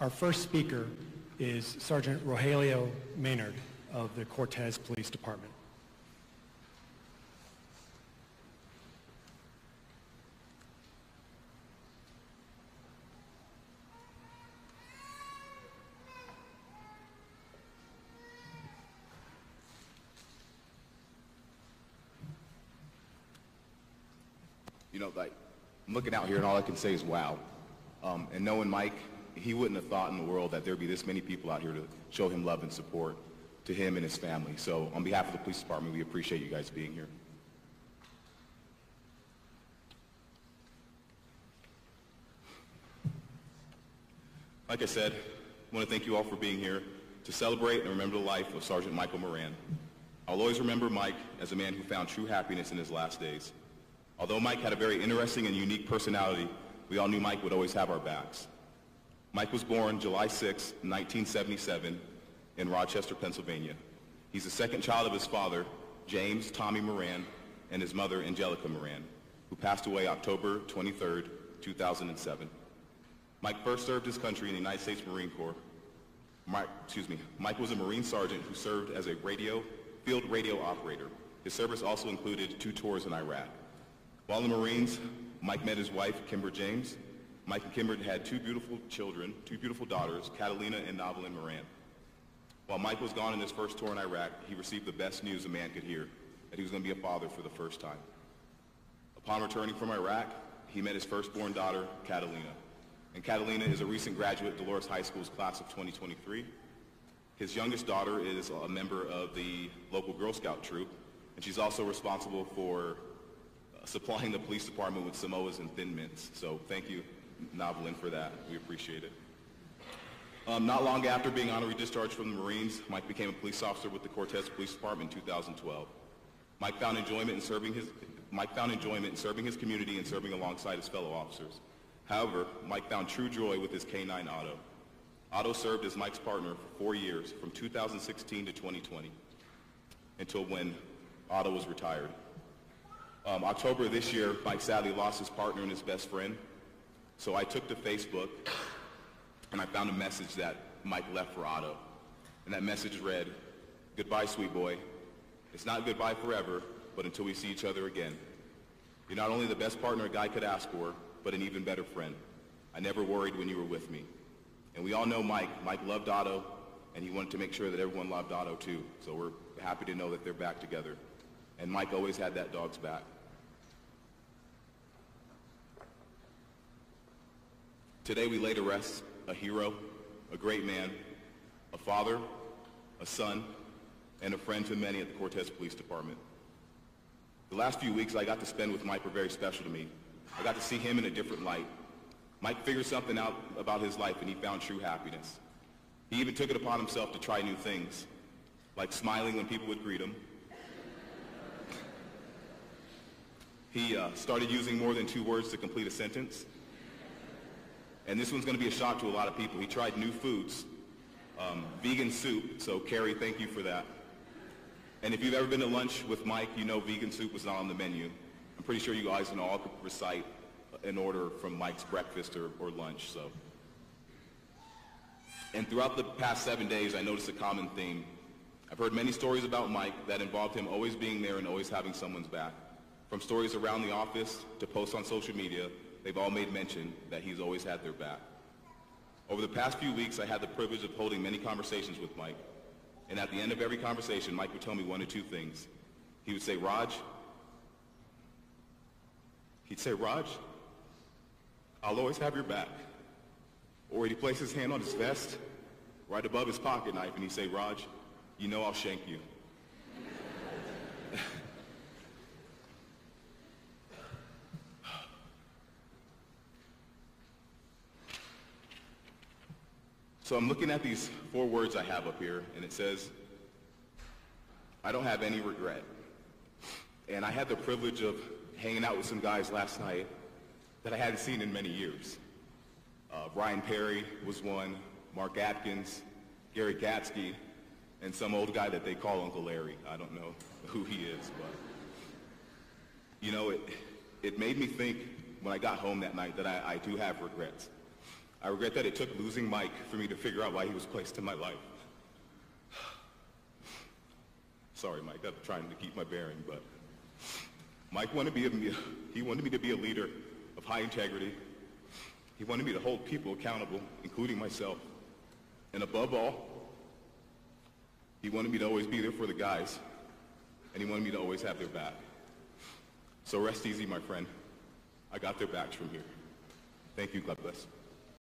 Our first speaker is Sergeant Rogelio Maynard of the Cortez Police Department. You know, like, I'm looking out here and all I can say is wow. Um, and knowing Mike, he wouldn't have thought in the world that there'd be this many people out here to show him love and support to him and his family. So on behalf of the police department, we appreciate you guys being here. Like I said, I want to thank you all for being here to celebrate and remember the life of Sergeant Michael Moran. I'll always remember Mike as a man who found true happiness in his last days. Although Mike had a very interesting and unique personality, we all knew Mike would always have our backs. Mike was born July 6, 1977 in Rochester, Pennsylvania. He's the second child of his father, James Tommy Moran, and his mother, Angelica Moran, who passed away October 23, 2007. Mike first served his country in the United States Marine Corps. Mike, excuse me, Mike was a Marine sergeant who served as a radio, field radio operator. His service also included two tours in Iraq. While in the Marines, Mike met his wife, Kimber James. Mike and Kimber had two beautiful children, two beautiful daughters, Catalina and Novelyn Moran. While Mike was gone in his first tour in Iraq, he received the best news a man could hear, that he was going to be a father for the first time. Upon returning from Iraq, he met his firstborn daughter, Catalina. And Catalina is a recent graduate of Dolores High School's class of 2023. His youngest daughter is a member of the local Girl Scout troop, and she's also responsible for uh, supplying the police department with Samoas and Thin Mints. So thank you, Novelyn, for that. We appreciate it. Um, not long after being honorary discharged from the Marines, Mike became a police officer with the Cortez Police Department in 2012. Mike found enjoyment in serving his Mike found enjoyment in serving his community and serving alongside his fellow officers. However, Mike found true joy with his K-9 Otto. Otto served as Mike's partner for four years, from 2016 to 2020, until when Otto was retired. Um, October of this year, Mike sadly lost his partner and his best friend. So I took to Facebook and I found a message that Mike left for Otto. And that message read, goodbye, sweet boy. It's not goodbye forever, but until we see each other again. You're not only the best partner a guy could ask for, but an even better friend. I never worried when you were with me. And we all know Mike. Mike loved Otto, and he wanted to make sure that everyone loved Otto too. So we're happy to know that they're back together. And Mike always had that dog's back. Today we lay to rest a hero, a great man, a father, a son, and a friend to many at the Cortez Police Department. The last few weeks I got to spend with Mike were very special to me. I got to see him in a different light. Mike figured something out about his life and he found true happiness. He even took it upon himself to try new things, like smiling when people would greet him. He uh, started using more than two words to complete a sentence. And this one's going to be a shock to a lot of people. He tried new foods, um, vegan soup. So Carrie, thank you for that. And if you've ever been to lunch with Mike, you know vegan soup was not on the menu. I'm pretty sure you guys can all recite an order from Mike's breakfast or, or lunch. So, and throughout the past seven days, I noticed a common theme. I've heard many stories about Mike that involved him always being there and always having someone's back. From stories around the office to posts on social media, they've all made mention that he's always had their back. Over the past few weeks, I had the privilege of holding many conversations with Mike. And at the end of every conversation, Mike would tell me one or two things. He would say, Raj, he'd say, Raj, I'll always have your back. Or he'd place his hand on his vest, right above his pocket knife, and he'd say, Raj, you know I'll shank you. So I'm looking at these four words I have up here, and it says, I don't have any regret. And I had the privilege of hanging out with some guys last night that I hadn't seen in many years. Uh, Brian Perry was one, Mark Atkins, Gary Gatsky, and some old guy that they call Uncle Larry. I don't know who he is, but you know, it, it made me think when I got home that night that I, I do have regrets. I regret that it took losing Mike for me to figure out why he was placed in my life. Sorry, Mike, I'm trying to keep my bearing, but Mike wanted me, to- he wanted me to be a leader of high integrity. He wanted me to hold people accountable, including myself. And above all, he wanted me to always be there for the guys, and he wanted me to always have their back. So rest easy, my friend. I got their backs from here. Thank you. God bless.